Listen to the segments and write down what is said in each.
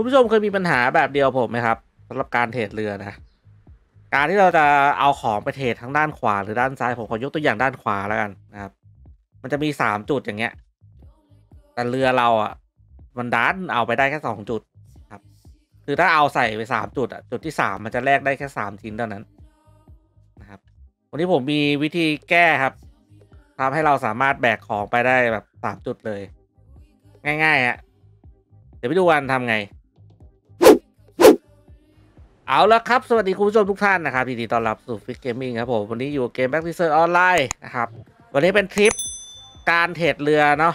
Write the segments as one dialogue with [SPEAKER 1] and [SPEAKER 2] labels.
[SPEAKER 1] คุณผู้ชมเคยมีปัญหาแบบเดียวผมไหมครับสำหรับการเทรดเรือนะ การที่เราจะเอาของไปเทรดทั้งด้านขวาหรือด้านซ้ายผมขอยกตัวอย่างด้านขวาแล้วกันนะครับ มันจะมีสามจุดอย่างเงี้ย แต่เรือเราอะ มันดันเอาไปได้แค่สองจุดครับ คือถ้าเอาใส่ไปสามจุดอะจุดที่สามมันจะแลกได้แค่สามชิ้นเท่านั้นนะครับ วันนี้ผมมีวิธีแก้ครับทำให้เราสามารถแบกของไปได้แบบสามจุดเลย ง่ายๆฮะเดี๋ยวไปดูกันทำไง เอาละครับ สวัสดีคุณผู้ชมทุกท่านนะครับยินดีต้อนรับสู่ฟิกเกมมิ่งครับผม วันนี้อยู่เกม Black Desert Online นะครับ วันนี้เป็น trick การ trade เรือเนาะ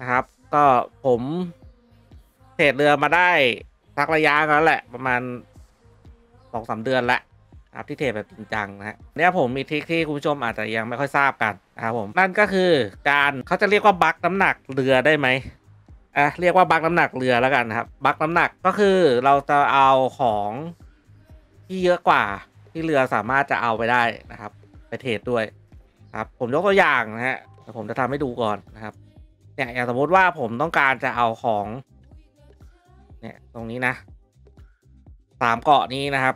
[SPEAKER 1] นะครับ ก็ผม trade เรือมาได้สักระยะแล้วแหละ ประมาณสองสามเดือนละครับที่ trade แบบจริงจังนะฮะเนี่ยผมมี trick ที่คุณผู้ชมอาจจะยังไม่ค่อยทราบกันนะครับผมนั่นก็คือการเขาจะเรียกว่าบักน้ำหนักเรือได้ไหม อะเรียกว่าบักน้ำหนักเรือแล้วกันนะครับ บักน้ำหนักก็คือเราจะเอาของที่เยอะกว่าที่เรือสามารถจะเอาไปได้นะครับ ไปเทรดด้วยครับ ผมยกตัวอย่างนะฮะแต่ผมจะทำให้ดูก่อนนะครับเนี่ยอย่างสมมติว่าผมต้องการจะเอาของ เนี่ยตรงนี้นะสามเกาะนี้นะครับ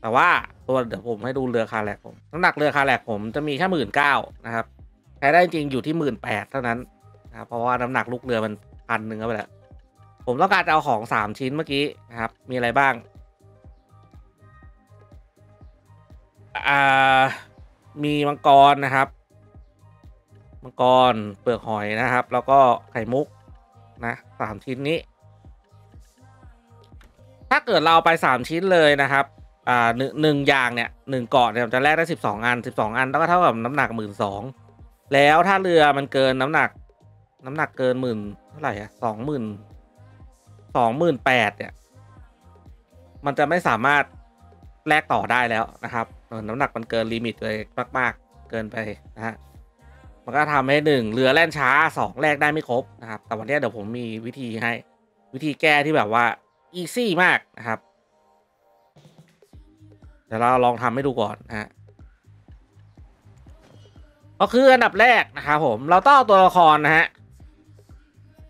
[SPEAKER 1] แต่ว่าตัวเดี๋ยวผมให้ดูเรือคาแลกผมน้ำหนักเรือคาแลกผมจะมีแค่หมื่นเก้านะครับใช้ได้จริงอยู่ที่หมื่นแปดเท่านั้นนะครับเพราะว่าน้ำหนักลูกเรือมัน พันหนึ่งเข้าไปแล้วผมต้องการจะเอาของสามชิ้นเมื่อกี้นะครับ มีอะไรบ้าง อ่า มีมังกรนะครับ มังกรเปลือกหอยนะครับ แล้วก็ไข่มุกนะสามชิ้นนี้ ถ้าเกิดเราไปสามชิ้นเลยนะครับ อ่าหนึ่งหนึ่งอย่างเนี่ยหนึ่งเกาะเนี่ยจะแลกได้สิบสองอันสิบสองอันก็เท่ากับน้ำหนักหมื่นสองแล้วถ้าเรือมันเกินน้ำหนัก น้ำหนักเกินหมื่นเท่าไหร่อะสองหมื่นสองหมื่นแปดเนี่ย มันจะไม่สามารถแลกต่อได้แล้วนะครับ น้ำหนักมันเกินลิมิตเลยมาก ๆ เกินไปนะฮะมันก็ทำให้หนึ่งเรือแล่นช้าสองแลกได้ไม่ครบนะครับ แต่วันนี้เดี๋ยวผมมีวิธีให้ วิธีแก้ที่แบบว่าอีซี่มากนะครับ เดี๋ยวเราลองทำให้ดูก่อนนะฮะก็คืออันดับแรกนะครับผมเราต้องเอาตัวละครนะฮะ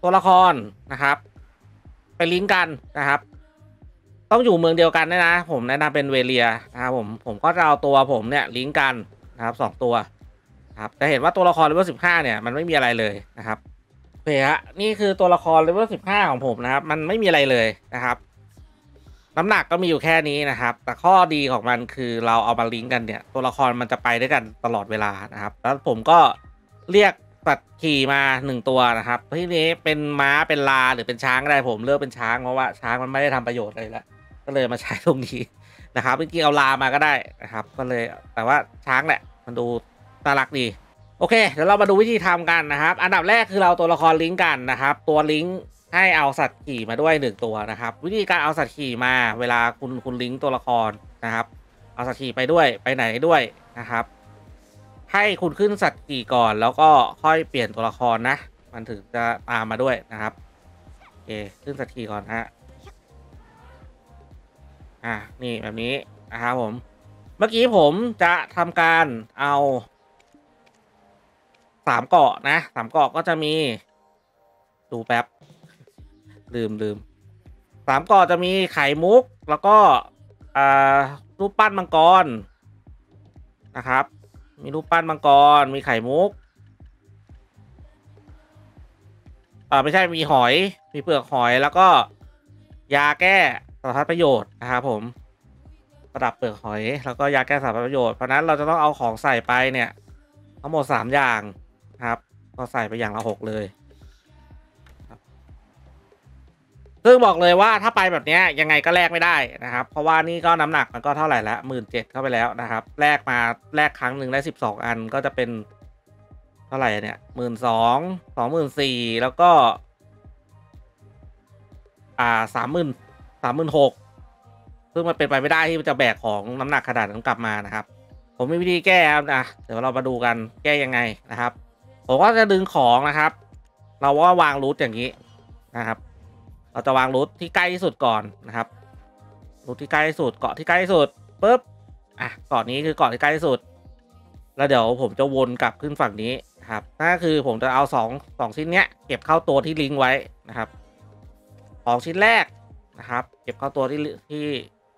[SPEAKER 1] ตัวละครนะครับ ไปลิงก์กันนะครับ ต้องอยู่เมืองเดียวกันด้นะ ผมแนะนำเป็นเวเลียนะครับผมผมก็จะเอาตัวผมเนี่ยลิงก์กันนะครับสองตัวครับจะเห็นว่าตัวละครเลเวลสิบห้าเนี่ยมันไม่มีอะไรเลยนะครับโอเคฮะนี่คือตัวละครเลเวลสิบห้าของผมนะครับ มันไม่มีอะไรเลยนะครับ น้ำหนักก็มีอยู่แค่นี้นะครับ แต่ข้อดีของมันคือเราเอามาลิงก์กันเนี่ย ตัวละครมันจะไปด้วยกันตลอดเวลานะครับ แล้วผมก็เรียก ตว์ขี่มาหนึ่งตัวนะครับที่นี้เป็นม้าเป็นลาหรือเป็นช้างก็ได้ผมเลือกเป็นช้างเพราะว่าช้างมันไม่ได้ทำประโยชน์อะไรล้วก็เลยมาใช้ตรงนี้นะครับจริงๆเอาลามาก็ได้นะครับ ก็เลยแต่ว่าช้างแหละมันดูน่ารักดีโอเคเดี๋ยวเรามาดูวิธีทำกันนะครับ อันดับแรกคือเราตัวละครลิงก์กันนะครับ ตัวลิงก์ให้เอาสัตว์ขี่มาด้วยหนึ่งตัวนะครับ วิธีการเอาสัตว์ขี่มาเวลาคุณคุณลิงก์ตัวละครนะครับ เอาสัตว์ขี่ไปด้วยไปไหนด้วยนะครับ ให้คุณขึ้นสัตว์ขี่ก่อน แล้วก็ค่อยเปลี่ยนตัวละครนะ มันถึงจะตามมาด้วยนะครับโอเคขึ้นสัตว์ขี่ก่อนฮะอะนี่แบบนี้นะครับผม เมื่อกี้ผมจะทำการเอาสามเกาะนะสามเกาะก็จะมีดูแป๊บ ลืมลืมสามเกาะจะมีไข่มุกแล้วก็อ่ารูปปั้นมังกรนะครับ มีรูปปั้นมังกร มีไข่มุก อ่าไม่ใช่มีหอย มีเปลือกหอยแล้วก็ ยาแก้สารพัดประโยชน์นะครับผม ประดับเปลือกหอย แล้วก็ยาแก้สารพัดประโยชน์ เพราะนั้นเราจะต้องเอาของใส่ไปเนี่ย ทั้งหมดสามอย่างนะครับ ก็ใส่ไปอย่างละหกเลย ซึ่งบอกเลยว่าถ้าไปแบบนี้ยังไงก็แลกไม่ได้นะครับ เพราะว่านี่ก็น้ำหนักมันก็เท่าไหร่ละหมื่นเจ็ดเข้าไปแล้วนะครับแลกมาแลกครั้งหนึ่งได้สิบสองอันก็จะเป็นเท่าไหร่เนี่ยหมื่นสองสองหมื่นสี่แล้วก็ อ่าสามหมื่นสามหมื่นหกซึ่งมันเป็นไปไม่ได้ที่จะแบกของน้ำหนักขนาดนั้นกลับมานะครับ ผมมีวิธีแก้ครับนะเดี๋ยวเรามาดูกันแก้ยังไงนะครับ ผมก็จะดึงของนะครับ เราว่าวางรูทอย่างนี้นะครับ เราจะวางรูทที่ใกล้ที่สุดก่อนนะครับรูทที่ใกล้ที่สุดเกาะที่ใกล้ที่สุดปุ๊บอะเกาะนี้คือเกาะที่ใกล้ที่สุด แล้วเดี๋ยวผมจะวนกลับขึ้นฝั่งนี้นครับนั่นก็คือผมจะเอาสองสองชิ้นเนี้ยเก็บเข้าตัวที่ลิงก์ไว้นะครับพอของชิ้นแรกนะครับ เก็บเข้าตัวที่ที่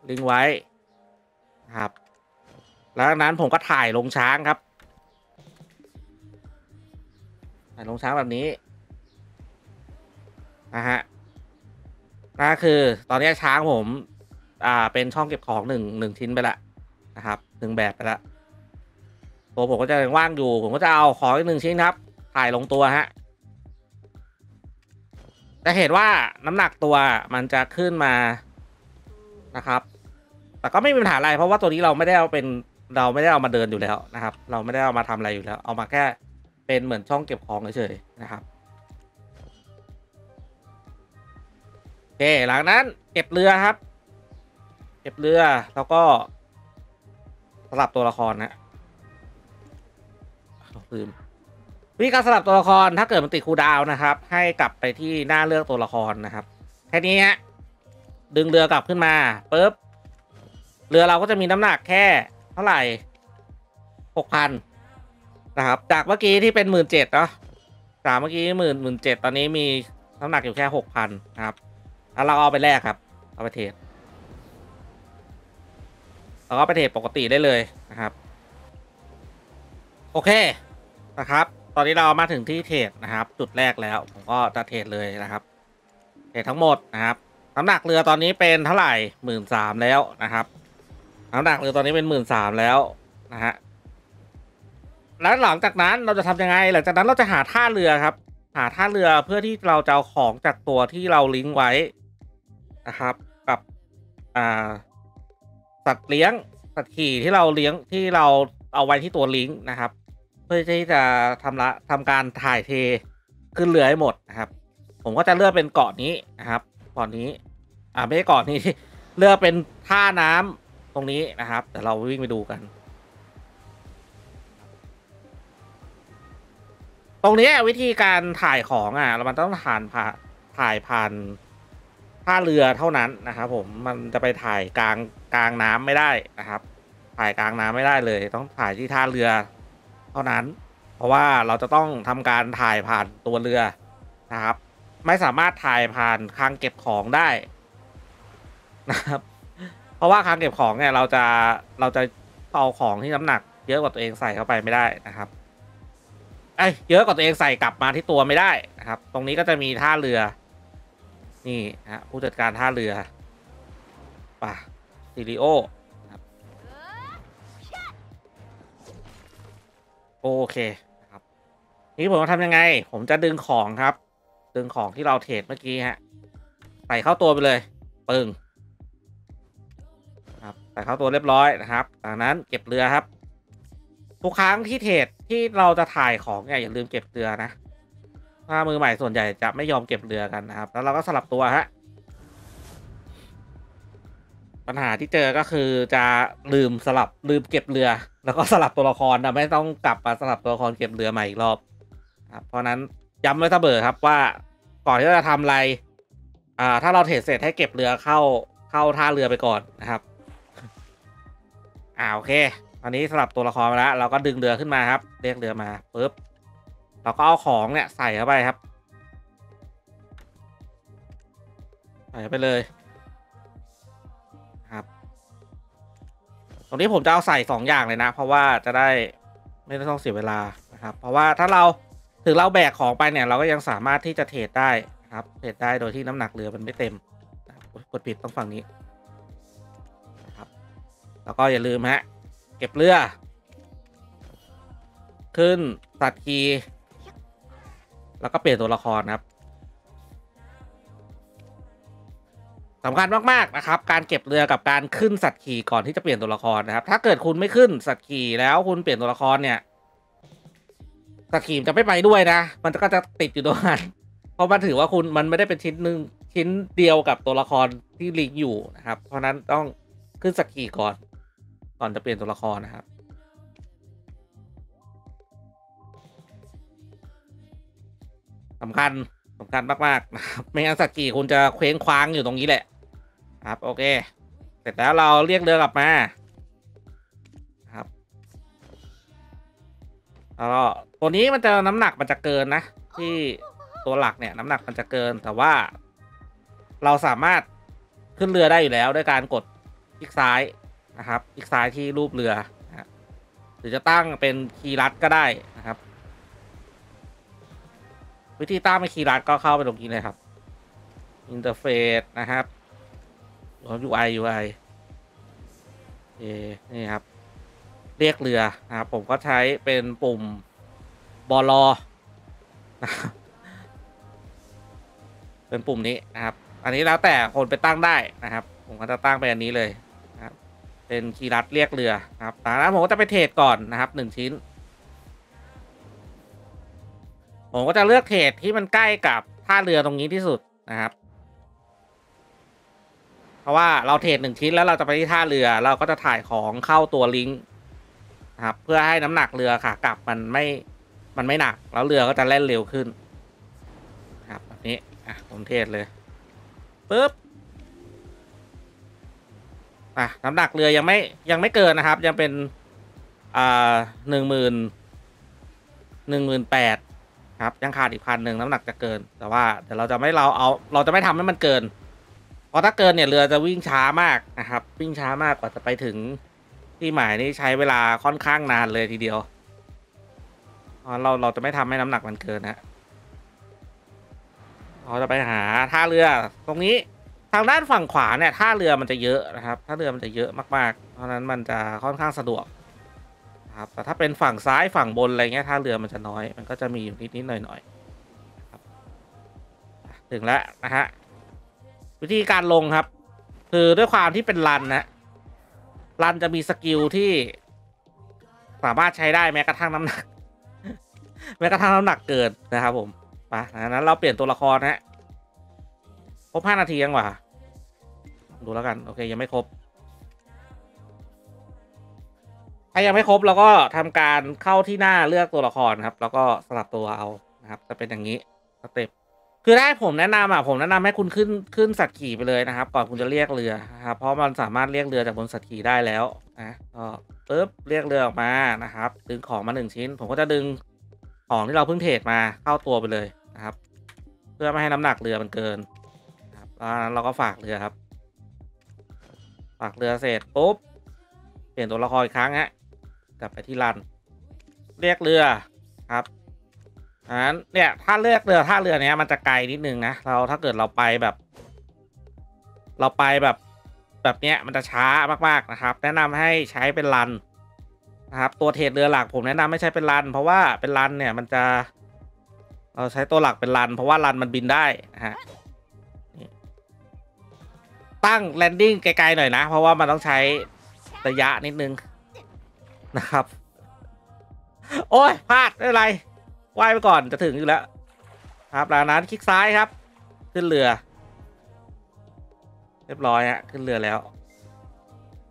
[SPEAKER 1] ลิงก์ไว้นะครับแล้วจากนั้นผมก็ถ่ายลงช้างครับถ่ายลงช้างแบบนี้นะฮะ นั่นก็คือ ตอนนี้ช้างผม อ่า เป็นช่องเก็บของหนึ่งหนึ่งชิ้นไปละนะครับหนึ่งแบบไปละตัวผมก็จะยังว่างอยู่ ผมก็จะเอาของอีกหนึ่งชิ้นครับ ถ่ายลงตัวฮะจะเห็นว่าน้ำหนักตัวมันจะขึ้นมานะครับ แต่ก็ไม่มีปัญหาอะไรเพราะว่าตัวนี้เราไม่ได้เอาเป็นเราไม่ได้เอามาเดินอยู่แล้วนะครับ เราไม่ได้เอามาทำอะไรอยู่แล้ว เอามาแค่เป็นเหมือนช่องเก็บของเฉยๆนะครับ เคหลังนั้น เก็บเรือครับ เก็บเรือแล้วก็สลับตัวละครนะลืมวิธีการสลับตัวละครถ้าเกิดมันติดคูดาวน์นะครับ ให้กลับไปที่หน้าเลือกตัวละครนะครับแค่นี้ฮะดึงเรือกลับขึ้นมาปุ๊บเรือเราก็จะมีน้ำหนักแค่เท่าไหร่หกพันนะครับ จากเมื่อกี้ที่เป็นหมื่นเจ็ดเนาะจากเมื่อกี้หมื่นหมื่นเจ็ดตอนนี้มีน้ำหนักอยู่แค่หกพันนะครับ แล้วเราเอาไปแลกครับ เอาไปเทรดเราก็ไปเทรดปกติได้เลยนะครับ โอเคนะครับ ตอนนี้เรามาถึงที่เทรดนะครับ จุดแรกแล้ว ผมก็จะเทรดเลยนะครับ เทรดทั้งหมดนะครับน้ำหนักเรือตอนนี้เป็นเท่าไหร่หมื่นสามแล้วนะครับน้ำหนักเรือตอนนี้เป็นหมื่นสามแล้วนะฮะแล้วหลังจากนั้นเราจะทำยังไง หลังจากนั้นเราจะหาท่าเรือครับ หาท่าเรือเพื่อที่เราจะเอาของจากตัวที่เราลิงก์ไว้ นะครับ กับอ่าสัตว์เลี้ยงสัตว์ขี่ที่เราเลี้ยงที่เราเอาไว้ที่ตัวลิงก์นะครับ เพื่อที่จะทำละทำการถ่ายเทขึ้นเรือให้หมดนะครับ ผมก็จะเลือกเป็นเกาะนี้นะครับเกาะนี้ อ่าไม่ใช่เกาะนี้ เลือกเป็นท่าน้ำตรงนี้นะครับเดี๋ยวเราวิ่งไปดูกัน ตรงนี้วิธีการถ่ายของอะเรามันต้องผ่านผ่าถ่ายผ่าน ท่าเรือเท่านั้นนะครับผมมันจะไปถ่ายกลางกลางน้ำไม่ได้นะครับ ถ่ายกลางน้ำไม่ได้เลย ต้องถ่ายที่ท่าเรือเท่านั้น เพราะว่าเราจะต้องทำการถ่ายผ่านตัวเรือนะครับ ไม่สามารถถ่ายผ่านคลังเก็บของได้นะครับ เพราะว่าคลังเก็บของเนี่ยเราจะเราจะเอาของที่น้ำหนัก เยอะกว่าตัวเองใส่เข้าไปไม่ได้นะครับไอ้ยเยอะกว่าตัวเองใส่กลับมาที่ตัวไม่ได้นะครับ ตรงนี้ก็จะมีท่าเรือ นี่ฮะผู้จัดการท่าเรือป่ะซิริโอครับโอเคครับนี่ผมจะทำยังไง ผมจะดึงของครับ ดึงของที่เราเทรดเมื่อกี้ฮะใส่เข้าตัวไปเลยปึ้งครับใส่เข้าตัวเรียบร้อยนะครับจากนั้นเก็บเรือครับ ทุกครั้งที่เทรดที่เราจะถ่ายของเนี่ยอย่าลืมเก็บเรือนะ ถ้ามือใหม่ส่วนใหญ่จะไม่ยอมเก็บเรือกันนะครับ แล้วเราก็สลับตัวฮะ ปัญหาที่เจอก็คือจะลืมสลับลืมเก็บเรือ แล้วก็สลับตัวละครนะไม่ต้องกลับมาสลับตัวละครเก็บเรือใหม่อีกรอบครับเพราะนั้นย้ำไว้เสมอครับว่าก่อนที่จะทำอะไร อ่า ถ้าเราเทรดเสร็จให้เก็บเรือเข้าเข้าท่าเรือไปก่อนนะครับ อ่าโอเค ตอนนี้สลับตัวละครมาแล้ว เราก็ดึงเรือขึ้นมาครับ เรียกเรือมาปุ๊บ เราก็เอาของเนี่ยใส่เข้าไปครับ ใส่ไปเลยครับ ตรงนี้ผมจะเอาใส่สองอย่างเลยนะ เพราะว่าจะได้ไม่ต้องเสียเวลานะครับ เพราะว่าถ้าเราถึงเราแบกของไปเนี่ย เราก็ยังสามารถที่จะเทรดได้ครับเทรดได้โดยที่น้ำหนักเรือมันไม่เต็มกดผิดต้องฝั่งนี้นะครับ แล้วก็อย่าลืมฮะเก็บเรือ ขึ้นสัตว์คีย์ แล้วก็เปลี่ยนตัวละครครับสำคัญมากๆนะครับ การเก็บเรือกับการขึ้นสัตว์ขี่ก่อนที่จะเปลี่ยนตัวละครนะครับ ถ้าเกิดคุณไม่ขึ้นสัตว์ขี่แล้วคุณเปลี่ยนตัวละครเนี่ยสัตว์ขี่จะไม่ไปด้วยนะ มันก็จะติดอยู่ตรงนั้นเพราะมันถือว่าคุณมันไม่ได้เป็นชิ้นหนึ่งชิ้นเดียวกับตัวละครที่ลิงก์อยู่นะครับ เพราะฉะนั้นต้องขึ้นสัตว์ขี่ก่อน ก่อนจะเปลี่ยนตัวละครนะครับ สำคัญสำคัญมากๆนะครับไม่งั้นสักกี่คุณจะเคว้งคว้างอยู่ตรงนี้แหละ ครับ โอเค เสร็จแล้วเราเรียกเรือกลับมาครับแล้วตัวนี้มันจะน้ำหนักมันจะเกินนะ ที่ตัวหลักเนี่ย น้ำหนักมันจะเกินแต่ว่า เราสามารถขึ้นเรือได้อยู่แล้วด้วยการกดคลิกซ้ายนะครับคลิกซ้ายที่รูปเรือหรือจะตั้งเป็นคีย์ลัดก็ได้นะครับ วิธีตั้งเป็นคีย์ลัดก็เข้าไปตรงนี้เลยครับอินเทอร์เฟซนะครับรือ UI UI เอนี่ครับ เรียกเรือนะครับผมก็ใช้เป็นปุ่มบอลอนะเป็นปุ่มนี้นะครับ อันนี้แล้วแต่คนไปตั้งได้นะครับ ผมก็จะตั้งเป็นอันนี้เลยนะครับ เป็นคีย์ลัดเรียกเรือนะครับจากนั้นผมก็จะไปเทรดก่อนนะครับหนึ่งชิ้น ผมก็จะเลือกเทรดที่มันใกล้กับท่าเรือตรงนี้ที่สุดนะครับ เพราะว่าเราเทรดหนึ่งชิ้นแล้วเราจะไปที่ท่าเรือ เราก็จะถ่ายของเข้าตัวลิงก์นะครับ เพื่อให้น้ำหนักเรือค่ะกลับมันไม่มันไม่หนัก แล้วเรือก็จะแล่นเร็วขึ้นนะครับแบบนี้อะผมเทรดเลยปึ๊บอะน้ำหนักเรือยังไม่ยังไม่เกินนะครับ ยังเป็นอ่าหนึ่งหมื่นหนึ่งหมื่นแปด ครับ ยังขาดอีกพันหนึ่งน้ำหนักจะเกิน แต่ว่าเดี๋ยวเราจะไม่เราเอา เราจะไม่ทำให้มันเกิน เพราะถ้าเกินเนี่ยเรือจะวิ่งช้ามากนะครับ วิ่งช้ามากกว่าจะไปถึงที่หมายนี่ใช้เวลาค่อนข้างนานเลยทีเดียวเราเราจะไม่ทำให้น้ำหนักมันเกินนะเราจะไปหาท่าเรือตรงนี้ทางด้านฝั่งขวาเนี่ยท่าเรือมันจะเยอะนะครับท่าเรือมันจะเยอะมากๆ เพราะนั้นมันจะค่อนข้างสะดวก นะครับ แต่ถ้าเป็นฝั่งซ้ายฝั่งบนอะไรเงี้ยท่าเรือมันจะน้อย มันก็จะมีอยู่นิดๆหน่อยๆนะครับอะถึงแล้วนะฮะวิธีการลงครับ คือด้วยความที่เป็นรันนะรันจะมีสกิลที่สามารถใช้ได้แม้กระทั่งน้ำหนัก แม้กระทั่งน้ำหนักเกินนะครับ ผมไปดังนั้นเราเปลี่ยนตัวละครนะฮะครบห้านาทียังวะดูแล้วกัน โอเค ยังไม่ครบ ถ้ายังไม่ครบเราก็ทำการเข้าที่หน้าเลือกตัวละครครับ แล้วก็สลับตัวเอานะครับ จะเป็นอย่างนี้สเต็ปคือได้ผมแนะนำอะผมแนะนำให้คุณขึ้นขึ้นสัตว์ขี่ไปเลยนะครับ ก่อนคุณจะเรียกเรือนะครับเพราะมันสามารถเรียกเรือจากบนสัตว์ขี่ได้แล้วนะก็ปึ๊บเรียกเรือออกมานะครับ ดึงของมาหนึ่งชิ้น ผมก็จะดึงของที่เราเพิ่งเทรดมาเข้าตัวไปเลยนะครับ เพื่อไม่ให้น้ำหนักเรือมันเกินนะครับแล้วนั้นเราก็ฝากเรือครับ ฝากเรือเสร็จปุ๊บเปลี่ยนตัวละครอีกครั้งฮะ กลับไปที่รัน เรียกเรือครับอันนั้นเนี่ยถ้าเลือกเรือท่าเรือเนี้ยมันจะไกลนิดนึงนะเราถ้าเกิดเราไปแบบ เราไปแบบแบบเนี้ยมันจะช้ามากๆนะครับ แนะนำให้ใช้เป็นรันนะครับตัวเทรดเรือหลักผมแนะนำไม่ใช้เป็นรัน เพราะว่าเป็นรันเนี่ยมันจะเราใช้ตัวหลักเป็นรัน เพราะว่ารันมันบินได้นะฮะตั้งแลนดิ้งไกลๆหน่อยนะ เพราะว่ามันต้องใช้ระยะนิดนึง นะครับ โอ้ยพลาดไม่เป็นไรว่ายไปก่อนจะถึงอยู่แล้ว ครับหลังนั้นคลิกซ้ายครับ ขึ้นเรือ เรียบร้อยฮะขึ้นเรือแล้ว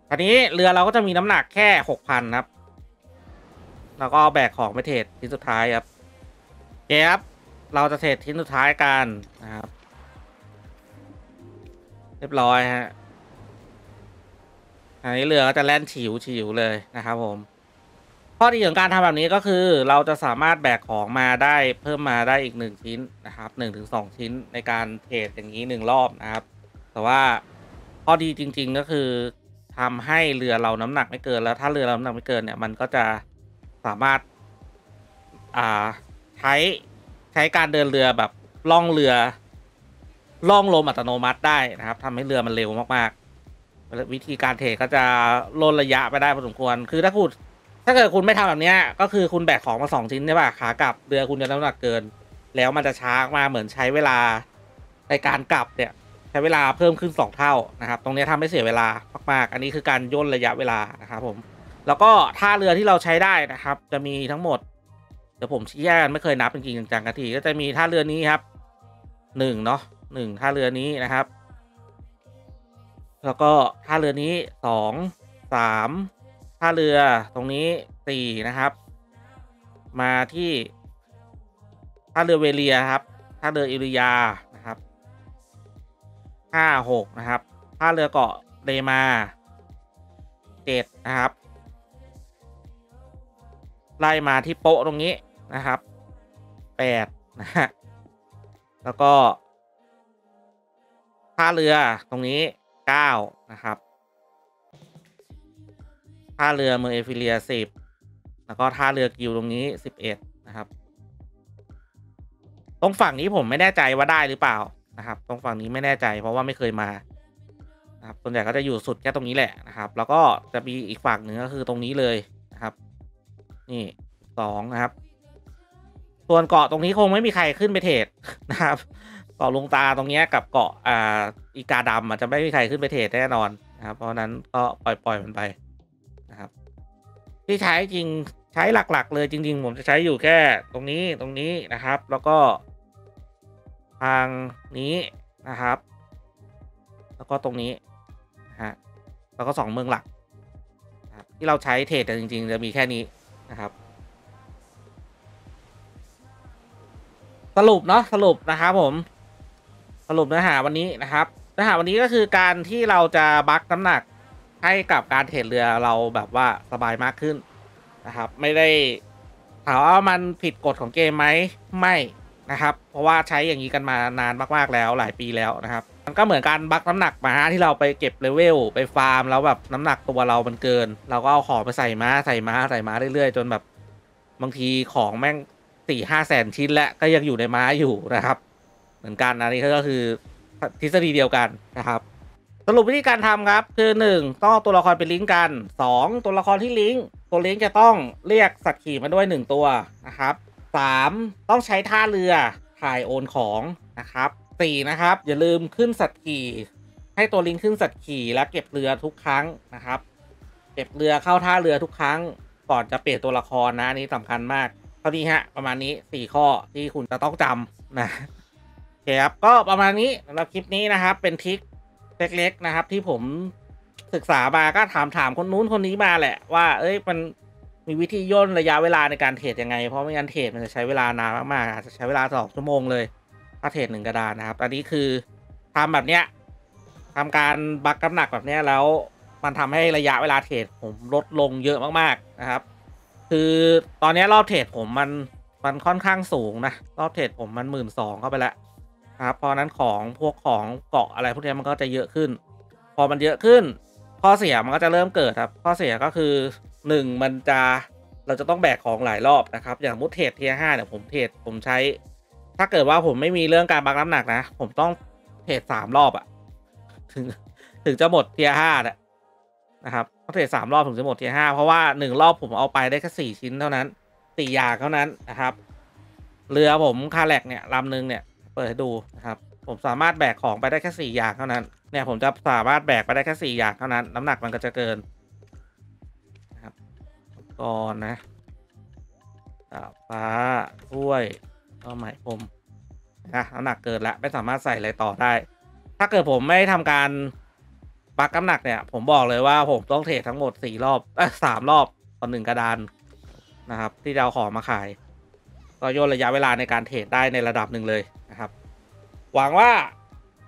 [SPEAKER 1] คราวนี้เรือเราก็จะมีน้ำหนักแค่หกพันครับ แล้วก็เอาแบกของไปเทรดที่สุดท้ายครับโอเคครับเราจะเทรดทิ้นสุดท้ายกันนะครับ เรียบร้อยฮะ อันนี้เรือก็จะแล่นฉิวฉิวเลยนะครับผม ข้อดีของการทำแบบนี้ก็คือ เราจะสามารถแบกของมาได้เพิ่มมาได้อีกหนึ่งชิ้นนะครับหนึ่งถึงสองชิ้นในการเทรดอย่างนี้หนึ่งรอบนะครับ แต่ว่าข้อดีจริง ๆก็คือทำให้เรือเราน้ำหนักไม่เกินแล้วถ้าเรือเราน้ำหนักไม่เกินเนี่ยมันก็จะสามารถอ่าใช้ใช้การเดินเรือแบบล่องเรือล่องลมอัตโนมัติได้นะครับทำให้เรือมันเร็วมาก วิธีการเทรดก็จะลดระยะไปได้พอสมควร คือถ้าคุณถ้าเกิดคุณไม่ทำแบบนี้ก็คือคุณแบกของมาสองชิ้นใช่ป่ะขากลับเรือคุณจะน้ำหนักเกิน แล้วมันจะช้ามากเหมือนใช้เวลาในการกลับเนี่ยใช้เวลาเพิ่มขึ้นสองเท่านะครับ ตรงนี้ทำให้เสียเวลามากๆ อันนี้คือการย่นระยะเวลานะครับผมแล้วก็ท่าเรือที่เราใช้ได้นะครับ จะมีทั้งหมดเดี๋ยวผมชี้แยกไม่เคยนับจริงจังกันทีก็จะมีท่าเรือนี้ครับหนึ่งเนาะหนึ่งท่าเรือนี้นะครับ แล้วก็ท่าเรือนี้สองสามท่าเรือตรงนี้สี่นะครับ มาที่ท่าเรือเวเลียครับท่าเรืออิริยานะครับห้าหกนะครับท่าเรือเกาะเดมาเจ็ดนะครับไล่มาที่โป๊ะตรงนี้นะครับแปดนะฮะแล้วก็ท่าเรือตรงนี้ เก้านะครับท่าเรือเมืองเอฟิเลียสิบแล้วก็ท่าเรือกิวตรงนี้สิบเอ็ดนะครับ ตรงฝั่งนี้ผมไม่แน่ใจว่าได้หรือเปล่านะครับ ตรงฝั่งนี้ไม่แน่ใจเพราะว่าไม่เคยมานะครับส่วนใหญ่ก็จะอยู่สุดแค่ตรงนี้แหละนะครับ แล้วก็จะมีอีกฝั่งหนึ่งก็คือตรงนี้เลยนะครับ นี่สองนะครับ ส่วนเกาะตรงนี้คงไม่มีใครขึ้นไปเทรดนะครับ กาะลงตาตรงเนี้ยกับเกาะอ่าอีกาดำอาจจะไม่มีใครขึ้นไปเทรดแน่นอนนะครับ เพราะนั้นก็ปล่อยปล่อยมันไปนะครับ ที่ใช้จริงใช้หลัก ๆ เลยจริง ๆ ผมจะใช้อยู่แค่ตรงนี้ตรงนี้นะครับ แล้วก็ทางนี้นะครับ แล้วก็ตรงนี้นะฮะแล้วก็สองเมืองหลักที่เราใช้เทรดแต่จริง ๆ จะมีแค่นี้นะครับสรุปเนาะสรุปนะครับผม สรุปเนื้อหาวันนี้นะครับ เนื้อหาวันนี้ก็คือการที่เราจะบักน้ำหนักให้กับการเทรดเรือเราแบบว่าสบายมากขึ้นนะครับ ไม่ได้ถามว่ามันผิดกฎของเกมไหมไม่นะครับ เพราะว่าใช้อย่างนี้กันมานานมากๆแล้วหลายปีแล้วนะครับ มันก็เหมือนการบักน้ำหนักมาที่เราไปเก็บเลเวลไปฟาร์มแล้วแบบน้ำหนักตัวเรามันเกิน เราก็เอาของไปใส่ม้าใส่ม้าใส่ม้าเรื่อยๆจนแบบบางทีของแม่งสี่ห้าแสนชิ้นแล้วก็ยังอยู่ในม้าอยู่นะครับ เหมือนกันอันนี้ก็คือทฤษฎีเดียวกันนะครับสรุปวิธีการทำครับ คือ 1 ต้องเอาตัวละครไปลิงก์กัน 2 ตัวละครที่ลิงก์ตัวลิงก์จะต้องเรียกสัตว์ขี่มาด้วย 1 ตัวนะครับ 3 ต้องใช้ท่าเรือถ่ายโอนของนะครับ4นะครับ อย่าลืมขึ้นสัตว์ขี่ให้ตัวลิงก์ขึ้นสัตว์ขี่และเก็บเรือทุกครั้งนะครับ เก็บเรือเข้าท่าเรือทุกครั้ง ก่อนจะเปลี่ยนตัวละครนะนี้สำคัญมากเท่านี้ฮะประมาณนี้ 4 ข้อที่คุณจะต้องจำนะ เคครับ ก็ประมาณนี้สำหรับคลิปนี้นะครับ เป็นทริคเล็กๆนะครับ ที่ผมศึกษามาก็ถามถามคนนู้นคนนี้มาแหละว่า เอ้ยมันมีวิธีย่นระยะเวลาในการเทรดยังไง เพราะไม่งั้นเทรดมันจะใช้เวลานานมากๆอาจจะใช้เวลาสองชั่วโมงเลยถ้าเทรดหนึ่งกระดานนะครับ อันนี้คือทำแบบเนี้ยทำการบักน้ำหนักแบบเนี้ยแล้วมันทำให้ระยะเวลาเทรดผมลดลงเยอะมากๆนะครับ คือตอนนี้รอบเทรดผมมันมันค่อนข้างสูงนะรอบเทรดผมมันหมื่นสองเข้าไปแล้ว ครับ เพราะนั้นของพวกของเกาะอะไรพวกนี้มันก็จะเยอะขึ้น พอมันเยอะขึ้น ข้อเสียมันก็จะเริ่มเกิดครับข้อเสียก็คือหนึ่งมันจะเราจะต้องแบกของหลายรอบนะครับ อย่างมุดเทรดเทียห้าเนี่ยผมเทรดผมใช้ ถ้าเกิดว่าผมไม่มีเรื่องการบังน้ำหนักนะ ผมต้องเทรดสามรอบอะถึงถึงจะหมดเทียห้าเนี่ยนะครับต้องเทรดสามรอบถึงจะหมดเทียห้าเพราะว่าหนึ่งรอบผมเอาไปได้แค่สี่ชิ้นเท่านั้นสี่อย่างเท่านั้นนะครับ เรือผมคาแลกเนี่ยลำหนึ่งเนี่ย เปิดให้ดูนะครับผมสามารถแบกของไปได้แค่สี่อย่างเท่านั้นเนี่ยผมจะสามารถแบกไปได้แค่สี่อย่างเท่านั้น น้ำหนักมันก็จะเกินนะครับก่อนนะดาบฟ้าถ้วยก็หมายผมนะน้ำหนักเกินแล้วไม่สามารถใส่อะไรต่อได้ ถ้าเกิดผมไม่ทำการปักน้ำหนักเนี่ย ผมบอกเลยว่าผมต้องเทรดทั้งหมดสี่รอบเอ้สามรอบต่อหนึ่งกระดานนะครับ ที่จะเอาของมาขาย ก็ย่นระยะเวลาในการเทรดได้ในระดับหนึ่งเลยนะครับ หวังว่า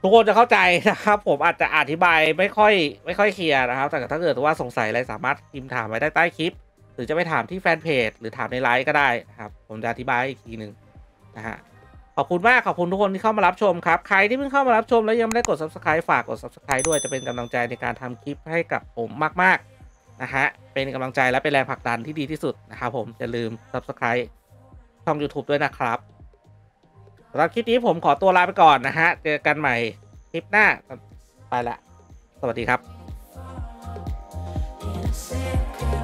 [SPEAKER 1] ทุกคนจะเข้าใจนะครับ ผมอาจจะอธิบายไม่ค่อยไม่ค่อยเคลียร์นะครับ แต่ถ้าเกิดว่าสงสัยอะไรสามารถพิมพ์ถามไว้ได้ใต้คลิป หรือจะไปถามที่แฟนเพจหรือถามในไลฟ์ก็ได้นะครับ ผมจะอธิบายอีกทีหนึ่งนะฮะขอบคุณมาก ขอบคุณทุกคนที่เข้ามารับชมครับ ใครที่เพิ่งเข้ามารับชมแล้วยังไม่ได้กด subscribe ฝากกด subscribe ด้วยจะเป็นกำลังใจในการทำคลิปให้กับผมมากๆนะฮะเป็นกำลังใจและเป็นแรงผลักดันที่ดีที่สุดนะครับผมอย่าลืม subscribe ช่อง YouTube ด้วยนะครับสำหรับคลิปนี้ผมขอตัวลาไปก่อนนะฮะ เจอกันใหม่คลิปหน้า ไปละ สวัสดีครับ